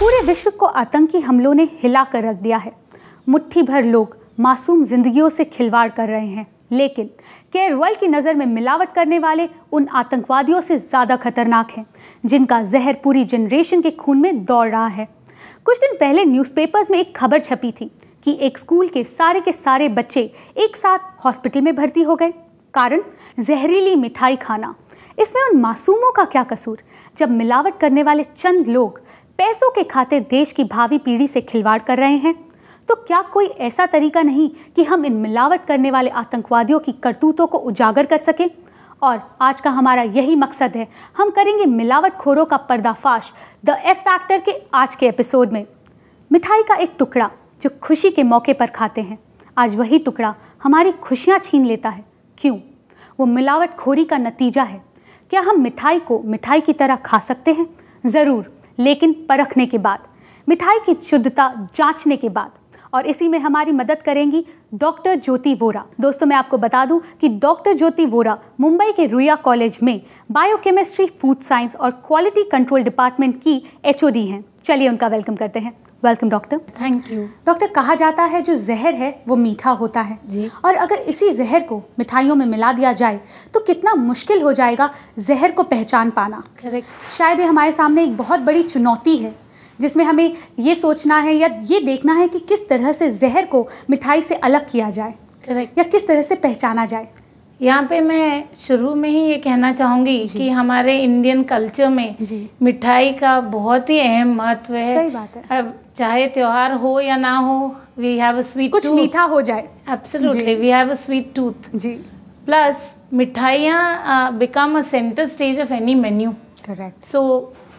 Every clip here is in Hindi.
पूरे विश्व को आतंकी हमलों ने हिला कर रख दिया है। मुट्ठी भर लोग मासूम जिंदगियों से खिलवाड़ कर रहे हैं। लेकिन केरल की नज़र में मिलावट करने वाले उन आतंकवादियों से ज़्यादा खतरनाक हैं, जिनका जहर पूरी जनरेशन के खून में दौड़ रहा है। कुछ दिन पहले न्यूज़पेपर्स में एक खबर छपी थी कि एक स्कूल के सारे के सारे बच्चे एक साथ हॉस्पिटल में भर्ती हो गए। कारण, जहरीली मिठाई खाना। इसमें उन मासूमों का क्या कसूर? जब मिलावट करने वाले चंद लोग पैसों के खातिर देश की भावी पीढ़ी से खिलवाड़ कर रहे हैं। तो क्या कोई ऐसा तरीका नहीं कि हम इन मिलावट करने वाले आतंकवादियों की करतूतों को उजागर कर सकें? और आज का हमारा यही मकसद है, हम करेंगे मिलावट खोरों का पर्दाफाश द एफ़ फैक्टर के आज के एपिसोड में। मिठाई का एक टुकड़ा जो खुशी के मौके पर खाते हैं, आज वही टुकड़ा हमारी खुशियाँ छीन लेता है। क्यों? वो मिलावट खोरी का नतीजा है। क्या हम मिठाई को मिठाई की तरह खा सकते हैं? ज़रूर। लेकिन परखने के बाद, मिठाई की शुद्धता जांचने के बाद। और इसी में हमारी मदद करेंगी डॉक्टर ज्योति वोरा। दोस्तों, मैं आपको बता दूँ कि डॉक्टर ज्योति वोरा मुंबई के रुया कॉलेज में बायोकेमिस्ट्री, फ़ूड साइंस और क्वालिटी कंट्रोल डिपार्टमेंट की एचओडी हैं। चलिए उनका वेलकम करते हैं। Welcome doctor thank you doctor कहा जाता है जो जहर है वो मीठा होता है। जी। और अगर इसी जहर को मिठाइयों में मिला दिया जाए तो कितना मुश्किल हो जाएगा जहर को पहचान पाना। करेक्ट शायद ये हमारे सामने एक बहुत बड़ी चुनौती है जिसमें हमें ये सोचना है या ये देखना है कि किस तरह से जहर को मिठाई से अलग किया जाए करेक्ट या किस तरह से पहचाना जाए। यहाँ पे मैं शुरू में ही ये कहना चाहूँगी कि हमारे इंडियन कल्चर में मिठाई का बहुत ही अहम महत्व है। सही बात है। अब चाहे त्योहार हो या ना हो वी हैव स्वीट कुछ मीठा हो जाए। Absolutely we have a sweet tooth ji. Plus मिठाइयाँ become a centre stage of any menu correct so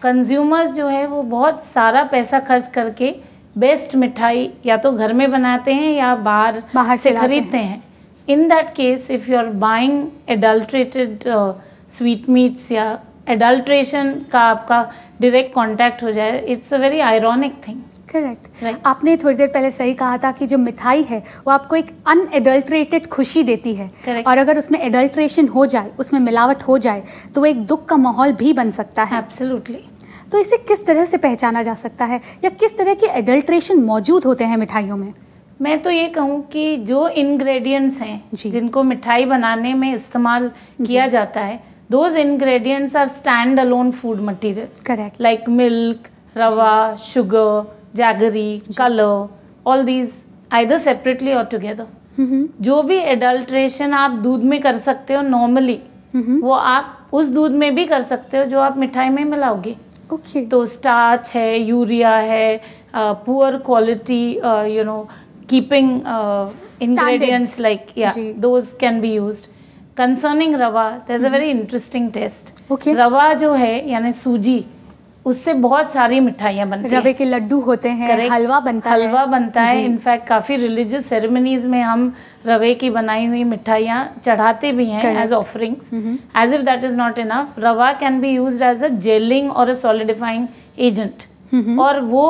consumers जो है वो बहुत सारा पैसा खर्च करके बेस्ट मिठाई या तो घर में बनाते हैं या बाहर बाहर से खरीदते हैं। In that case if you are buying adulterated sweet meats या एडल्ट्रेशन का आपका डायरेक्ट कांटेक्ट हो जाए it's a very ironic thing correct Right. आपने थोड़ी देर पहले सही कहा था कि जो मिठाई है वो आपको एक अनएडल्ट्रेटेड खुशी देती है। Correct. और अगर उसमें एडल्ट्रेशन हो जाए उसमें मिलावट हो जाए तो एक दुख का माहौल भी बन सकता है। एब्सोल्युटली तो इसे किस तरह से पहचाना जा सकता है? या किस तरह के एडल्ट्रेशन मौजूद होते हैं मिठाइयों में? मैं तो ये कहूँ कि जो इंग्रेडिएंट्स हैं जिनको मिठाई बनाने में इस्तेमाल किया जाता है those ingredients are stand alone food material correct like milk rava sugar jaggery, colour all these either separately or together. जो भी एडल्ट्रेशन आप दूध में कर सकते हो नॉर्मली वो आप उस दूध में भी कर सकते हो जो आप मिठाई में मिलाओगे। Okay okay. तो स्टार्च है यूरिया है poor quality you know keeping ingredients Standards. like yeah जी। those can be used concerning रवा there's a very interesting test Okay. रवा जो है यानी सूजी उससे बहुत सारी मिठाइयाँ बनती हैं रवे के लड्डू होते हैं Correct. हलवा बनता है हलवा बनता है। इनफैक्ट काफ़ी रिलीजियस सेरेमनीज में हम रवे की बनाई हुई मिठाइयाँ चढ़ाते भी हैं as offerings as if that is not enough rava can be use as a gelling और अ सॉलिडिफाइंग एजेंट और वो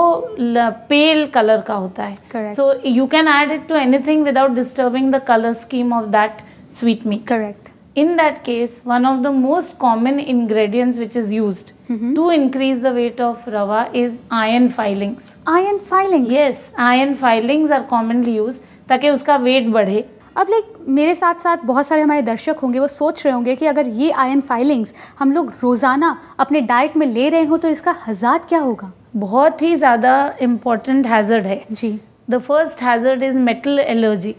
पेल कलर का होता है। So you can add it to anything without disturbing the colour scheme of that sweet meat correct in that case one of the most common ingredient which is use to increase the weight of rava is iron filings iron filings yes iron filings are commonly use ताकि उसका वेट बढ़े। अब लाइक मेरे साथ साथ बहुत सारे हमारे दर्शक होंगे वो सोच रहे होंगे कि अगर ये आयन फाइलिंग्स हम लोग रोज़ाना अपने डाइट में ले रहे हो तो इसका हज़ार क्या होगा? बहुत ही ज़्यादा इम्पोर्टेंट हैज़र्ड है। जी। The first hazard is metal allergy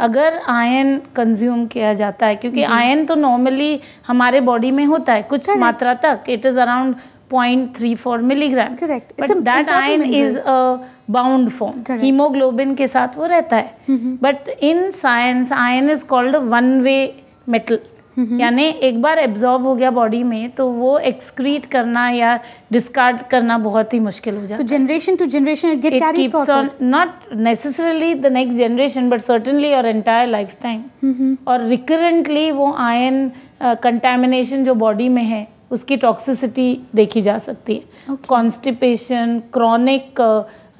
अगर आयन कंज्यूम किया जाता है क्योंकि आयन तो नॉर्मली हमारे बॉडी में होता है कुछ मात्रा तक it is around point three four milligram Correct. But that iron is a bound form haemoglobin के साथ वो रहता है. But in science iron is called one way metal यानी एक बार एब्जॉर्ब हो गया बॉडी में तो वो एक्सक्रीट करना या डिस्कार्ड करना बहुत ही मुश्किल हो जाता तो है. Generation to generation it get on not necessarily the next generation but certainly your entire lifetime. और recurrently वो आयन कंटेमिनेशन जो बॉडी में है उसकी टॉक्सिसिटी देखी जा सकती है। Constipation chronic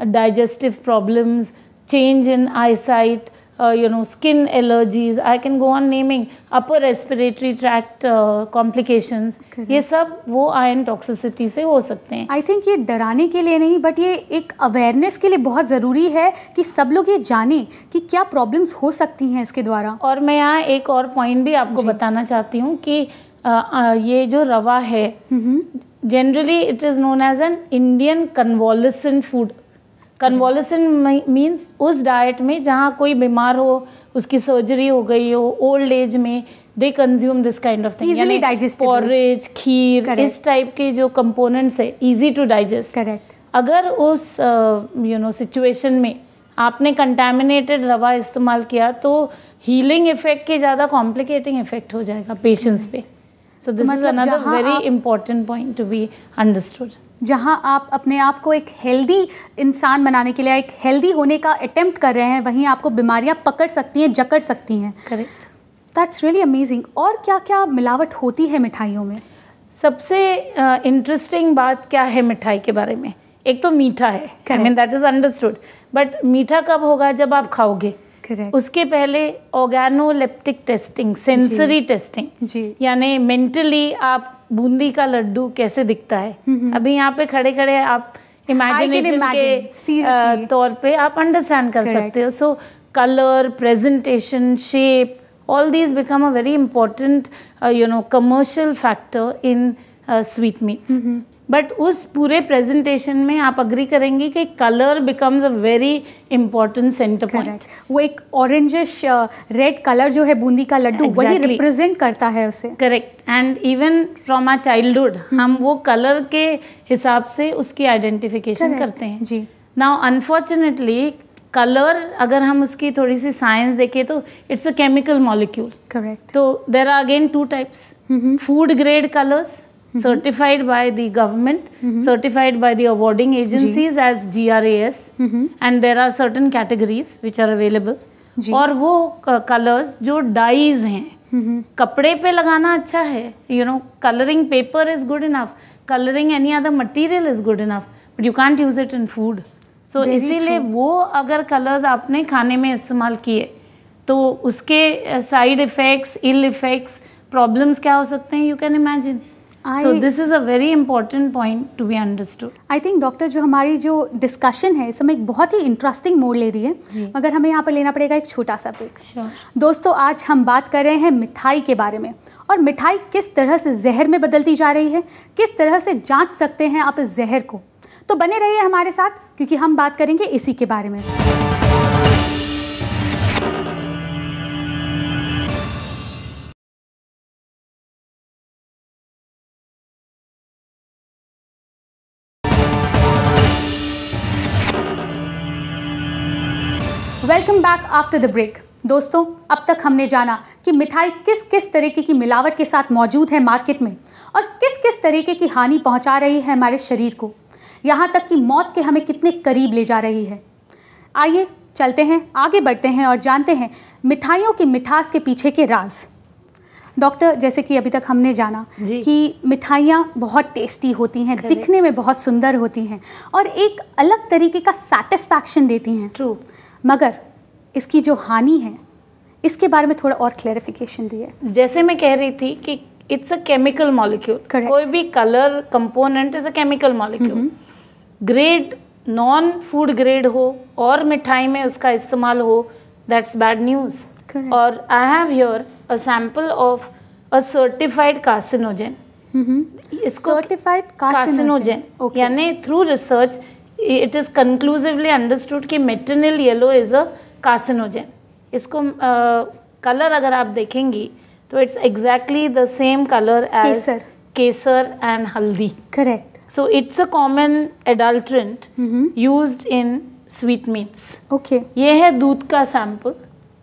digestive problems change in eyesight you know skin allergies i can go on naming upper respiratory tract uh, complications ये सब वो आयरन टॉक्सिसिटी से हो सकते हैं। आई थिंक ये डराने के लिए नहीं बट ये एक अवेयरनेस के लिए बहुत ज़रूरी है कि सब लोग ये जाने कि क्या प्रॉब्लम्स हो सकती हैं इसके द्वारा। और मैं यहाँ एक और पॉइंट भी आपको बताना चाहती हूँ कि ये जो रवा है generally it is known as an Indian convalescent food convalescent means उस डाइट में जहाँ कोई बीमार हो उसकी सर्जरी हो गई हो ओल्ड एज में they consume this kind of digestible. Porridge kheer Correct. इस टाइप के जो कंपोनेंट्स है इजी टू डाइजेस्ट करेक्ट अगर उस यू नो सिचुएशन में आपने कंटेमिनेटेड रवा इस्तेमाल किया तो हीलिंग इफ़ेक्ट के ज़्यादा कॉम्प्लिकेटिंग इफ़ेक्ट हो जाएगा पेशेंट्स पे. So this is another very important point to be understood जहाँ आप अपने आप को एक हेल्दी इंसान बनाने के लिए एक हेल्दी होने का अटेम्प्ट कर रहे हैं वहीं आपको बीमारियाँ पकड़ सकती हैं जकड़ सकती हैं। करेक्ट दैट्स रियली अमेजिंग और क्या क्या मिलावट होती है मिठाइयों में? सबसे इंटरेस्टिंग uh, बात क्या है मिठाई के बारे में? एक तो मीठा है। I mean that is understood but मीठा कब होगा जब आप खाओगे? करेक्ट उसके पहले ऑर्गेनोलेप्टिक टेस्टिंग सेंसरी टेस्टिंग जी। यानी मेंटली आप बूंदी का लड्डू कैसे दिखता है? अभी यहाँ पे खड़े खड़े आप इमेजिनेशन के seriously. तौर पे आप अंडरस्टैंड कर Correct. सकते हो। So colour presentation shape all these become a very important uh, you know commercial factor in uh, sweet meats but उस पूरे प्रेजेंटेशन में आप अग्री करेंगे कि colour becomes a very important centre point वो एक ऑरेंजिश रेड कलर जो है बूंदी का लड्डू exactly. वही रिप्रेजेंट करता है उसे। Correct and even from our childhood हम वो कलर के हिसाब से उसकी आइडेंटिफिकेशन करते हैं। जी। नाउ अनफॉर्चुनेटली कलर अगर हम उसकी थोड़ी सी साइंस देखें तो it's a chemical molecule correct तो there are again two types food grade colors certified by the government certified by the awarding agencies as GRAS and there are certain categories which are available। और वो कलर्स जो डाइज हैं कपड़े पे लगाना अच्छा है you know colouring paper is good enough colouring any other material is good enough but you can't use it in food so इसीलिए वो अगर कलर्स आपने खाने में इस्तेमाल किए तो उसके side effects ill effects problems क्या हो सकते हैं you can imagine I- this is a very important point to be understood I think doctor जो हमारी जो डिस्कशन है इस समय एक बहुत ही इंटरेस्टिंग मोड़ ले रही है। मगर हमें यहाँ पर लेना पड़ेगा एक छोटा सा ब्रेक sure. दोस्तों आज हम बात कर रहे हैं मिठाई के बारे में। और मिठाई किस तरह से जहर में बदलती जा रही है? किस तरह से जाँच सकते हैं आप इस जहर को? तो बने रहिए हमारे साथ क्योंकि हम बात करेंगे इसी के बारे में। Welcome back after the break दोस्तों अब तक हमने जाना कि मिठाई किस किस तरीके की मिलावट के साथ मौजूद है मार्केट में और किस किस तरीके की हानि पहुँचा रही है हमारे शरीर को। यहाँ तक कि मौत के हमें कितने करीब ले जा रही है। आइए चलते हैं आगे बढ़ते हैं और जानते हैं मिठाइयों की मिठास के पीछे के राज। डॉक्टर जैसे कि अभी तक हमने जाना कि मिठाइयाँ बहुत टेस्टी होती हैं दिखने में बहुत सुंदर होती हैं और एक अलग तरीके का सेटिस्फैक्शन देती हैं। ट्रू मगर इसकी जो हानि है इसके बारे में थोड़ा और क्लैरिफिकेशन दिए। जैसे मैं कह रही थी कि इट्स अ केमिकल मॉलिक्यूल कोई भी colour component is a chemical molecule grade non food grade हो और मिठाई में उसका इस्तेमाल हो दैट्स बैड न्यूज़ और I have here a sample of a certified carcinogen इसको सर्टिफाइड कार्सिनोजन यानी through research it is conclusively understood कि metanil yellow is a carcinogen इसको कलर अगर आप देखेंगी तो it's exactly the same colour as Kesar. And हल्दी। Correct so it's a common adulterant used in sweet meats okay ये है दूध का सैंपल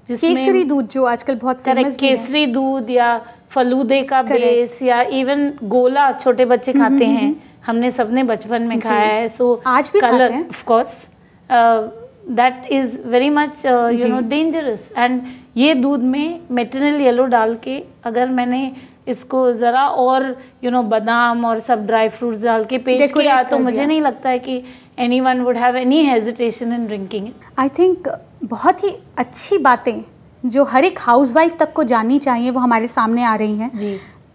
केसरी दूध जो आजकल बहुत करेक्ट फ़ेमस केसरी दूध या फलूदे का Correct. बेस या इवन गोला छोटे बच्चे खाते हैं। हमने सबने बचपन में खाया है सो आज भी खाते हैं। Of course that is very much you know dangerous and ये दूध में मेटरनल येलो डाल के अगर मैंने इसको ज़रा और यू नो बादाम और सब ड्राई फ्रूट्स डाल के पेश किया तो मुझे। नहीं लगता है कि anyone would have any hesitation in drinking I think बहुत ही अच्छी बातें जो हर एक हाउसवाइफ तक को जाननी चाहिए वो हमारे सामने आ रही हैं।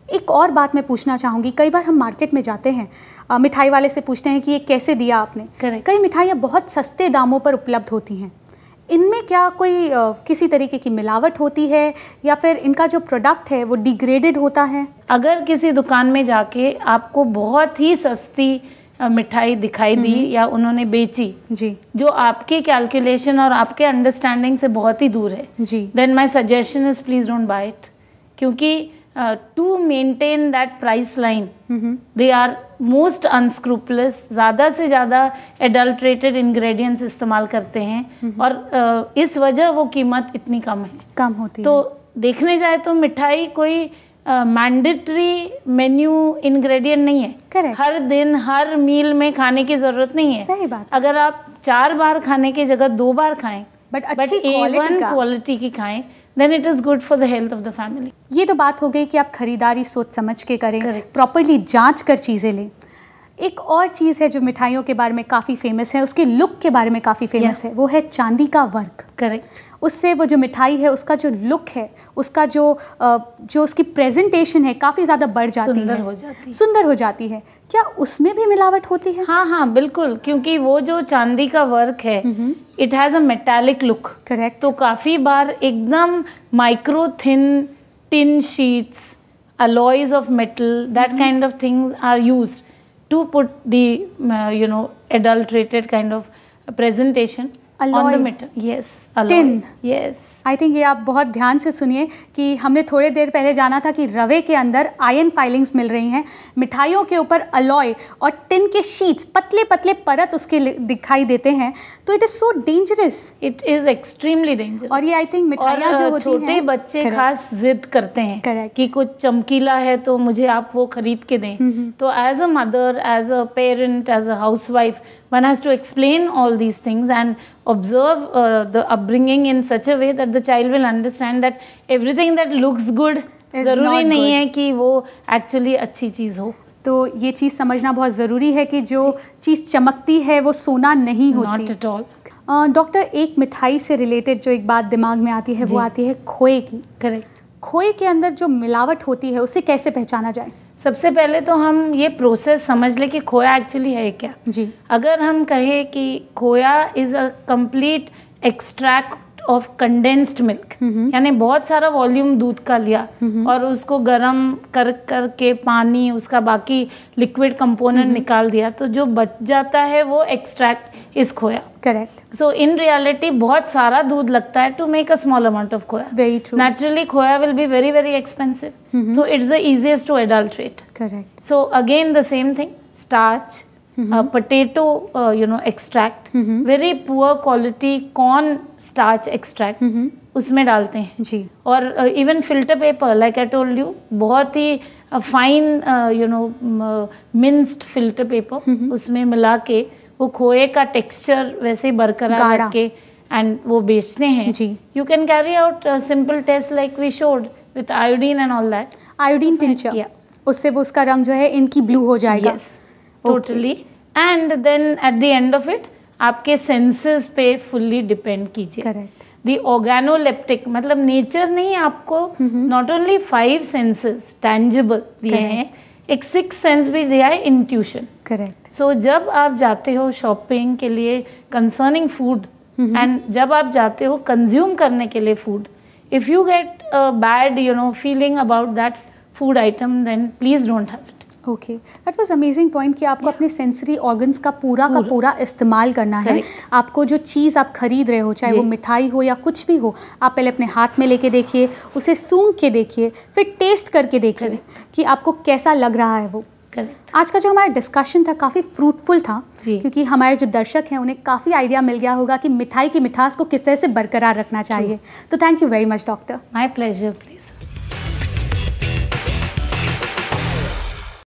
एक और बात मैं पूछना चाहूँगी। कई बार हम मार्केट में जाते हैं मिठाई वाले से पूछते हैं कि ये कैसे दिया आपने? Correct. कई मिठाइयाँ बहुत सस्ते दामों पर उपलब्ध होती हैं। इनमें क्या कोई अ, किसी तरीके की मिलावट होती है या फिर इनका जो प्रोडक्ट है वो डिग्रेडेड होता है? अगर किसी दुकान में जाके आपको बहुत ही सस्ती मिठाई दिखाई दी या उन्होंने बेची जी। जो आपके कैलकुलेशन और आपके अंडरस्टैंडिंग से बहुत ही दूर है जी। Then my suggestion is please don't buy it क्योंकि to maintain that price line they are most unscrupulous ज़्यादा से ज़्यादा एडल्ट्रेटेड इंग्रेडिएंट्स इस्तेमाल करते हैं mm-hmm. और uh, इस वजह वो कीमत इतनी कम है। कम होती तो है। देखने जाए तो मिठाई कोई मैंडेटरी मेन्यू इंग्रेडिएंट नहीं है। Correct. हर दिन हर मील में खाने की ज़रूरत नहीं है। सही बात। अगर आप चार बार खाने की जगह दो बार खाएँ बट अच्छी क्वालिटी क्वालिटी की। खाएँ then it is good for the health of the family ये तो बात हो गई कि आप खरीदारी सोच समझ के करें प्रॉपरली जाँच कर चीज़ें लें। एक और चीज़ है जो मिठाइयों के बारे में काफ़ी फ़ेमस है उसके लुक के बारे में काफ़ी फ़ेमस Yeah. है वो है चांदी का वर्क। करेक्ट उससे वो जो मिठाई है उसका जो लुक है उसका जो जो उसकी प्रेजेंटेशन है काफ़ी ज़्यादा बढ़ जाती सुंदर है। हो जाती है। सुंदर हो जाती है। क्या उसमें भी मिलावट होती है? हाँ हाँ बिल्कुल क्योंकि वो जो चांदी का वर्क है it has a metallic look correct तो काफ़ी बार एकदम micro thin tin sheets alloys of metal that kind of things are used to put the uh, you know adulterated kind of presentation I think ये आप बहुत ध्यान से सुनिए कि हमने थोड़े देर पहले जाना था कि रवे के अंदर आयन फाइलिंग्स मिल रही हैं मिठाइयों के ऊपर अलॉय और टिन के शीट्स पतले पतले परत उसके दिखाई देते हैं। तो it is so dangerous it is extremely dangerous और ये आई थिंक मिठाइयाँ जो होती छोटे बच्चे Correct. खास जिद करते हैं Correct. कि कुछ चमकीला है तो मुझे आप वो खरीद के दें। तो as a mother as a parent as a housewife one has to explain all these things and observe the upbringing in such a way that the child will understand that everything that looks good Is ज़रूरी not नहीं good. है कि वो एक्चुअली अच्छी चीज़ हो। तो ये चीज़ समझना बहुत ज़रूरी है कि जो चीज़ चमकती है वो सोना नहीं होती। एट ऑल डॉक्टर एक मिठाई से रिलेटेड जो एक बात दिमाग में आती है वो आती है खोए की। करेक्ट खोए के अंदर जो मिलावट होती है उसे कैसे पहचाना जाए? सबसे पहले तो हम ये प्रोसेस समझ ले कि खोया एक्चुअली है क्या। जी। अगर हम कहें कि खोया is a complete extract of condensed milk यानी बहुत सारा वॉल्यूम दूध का लिया। और उसको गर्म कर कर के पानी उसका बाकी लिक्विड कंपोनेंट निकाल दिया। तो जो बच जाता है वो एक्सट्रैक्ट इज़ खोया। करेक्ट सो इन रियलिटी बहुत सारा दूध लगता है to make a small amount of खोया। वेरी ट्रू naturally खोया will be very very expensive so it's the easiest to adulterate correct so again the same thing starch uh, potato uh, you know extract. Very poor quality corn starch extract उसमें डालते हैं। जी। और even filter paper like I told you बहुत ही fine you know minced filter paper उसमें मिला के वो खोए का टेक्सचर वैसे ही बरकरार रख के एंड वो बेचते हैं। जी। You can carry out simple test like we showed with iodine and all that iodine tincture. उससे वो उसका रंग जो है इनकी ब्लू हो जाएगा। Yes totally and then at the end of it आपके सेंसेस पे फुल्ली डिपेंड कीजिए। करेक्ट दी ऑर्गेनोलेप्टिक मतलब नेचर नहीं आपको not only five senses tangible दिए हैं एक सिक्स सेंस भी दिया है इंट्यूशन करेक्ट सो जब आप जाते हो शॉपिंग के लिए कंसर्निंग फ़ूड एंड जब आप जाते हो कंज्यूम करने के लिए food if you get bad you know feeling about that food item then please don't have it okay that was amazing point कि आपको yeah. अपने सेंसरी ऑर्गन्स का पूरा का पूरा। इस्तेमाल करना है। आपको जो चीज़ आप खरीद रहे हो चाहे जी। वो मिठाई हो या कुछ भी हो आप पहले अपने हाथ में लेके देखिए उसे सूंघ के देखिए फिर टेस्ट करके देखिए कि आपको कैसा लग रहा है वो। करेक्ट आज का जो हमारा डिस्कशन था काफ़ी फ्रूटफुल था जी। क्योंकि हमारे जो दर्शक हैं उन्हें काफ़ी आइडिया मिल गया होगा कि मिठाई की मिठास को किस तरह से बरकरार रखना चाहिए। तो thank you very much doctor my pleasure please